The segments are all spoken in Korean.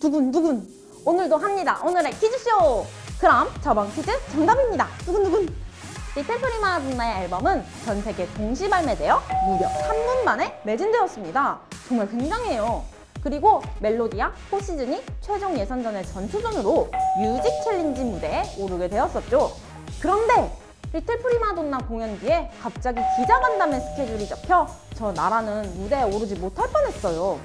두근두근. 오늘도 합니다. 오늘의 퀴즈쇼. 그럼 저번 퀴즈 정답입니다. 두근두근. 리틀 프리마돈나의 앨범은 전 세계 동시 발매되어 무려 3분 만에 매진되었습니다. 정말 굉장해요. 그리고 멜로디와 포시즌이 최종 예선전의 전초전으로 뮤직 챌린지 무대에 오르게 되었었죠. 그런데 리틀 프리마돈나 공연 뒤에 갑자기 기자간담회 스케줄이 잡혀 저 나라는 무대에 오르지 못할 뻔했어요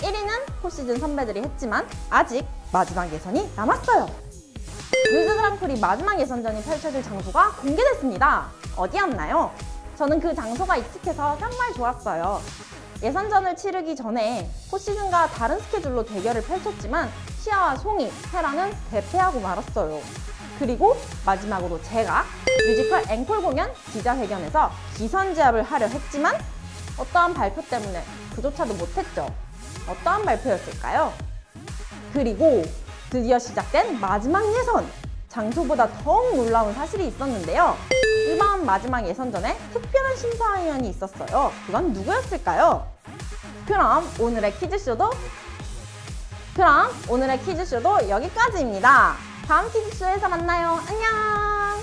1위는 포시즌 선배들이 했지만 아직 마지막 예선이 남았어요. 루즈 그랑프리 마지막 예선전이 펼쳐질 장소가 공개됐습니다. 어디였나요? 저는 그 장소가 익숙해서 정말 좋았어요. 예선전을 치르기 전에 포시즌과 다른 스케줄로 대결을 펼쳤지만 시아와 송이, 헤라는 대패하고 말았어요. 그리고 마지막으로 제가 뮤지컬 앵콜 공연 기자회견에서 기선제압을 하려 했지만 어떠한 발표 때문에 그조차도 못했죠. 어떠한 발표였을까요? 그리고 드디어 시작된 마지막 예선! 장소보다 더욱 놀라운 사실이 있었는데요. 이번 마지막 예선전에 특별한 심사위원이 있었어요. 그건 누구였을까요? 그럼 오늘의 퀴즈쇼도 그럼 오늘의 퀴즈쇼도 여기까지입니다. 다음 퀴즈쇼에서 만나요. 안녕!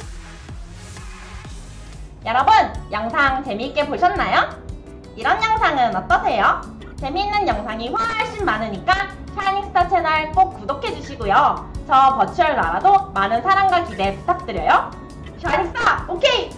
여러분, 영상 재미있게 보셨나요? 이런 영상은 어떠세요? 재미있는 영상이 훨씬 많으니까 샤이닝스타 채널 꼭 구독해주시고요. 저 버추얼 나라도 많은 사랑과 기대 부탁드려요. 샤이닝스타, 오케이!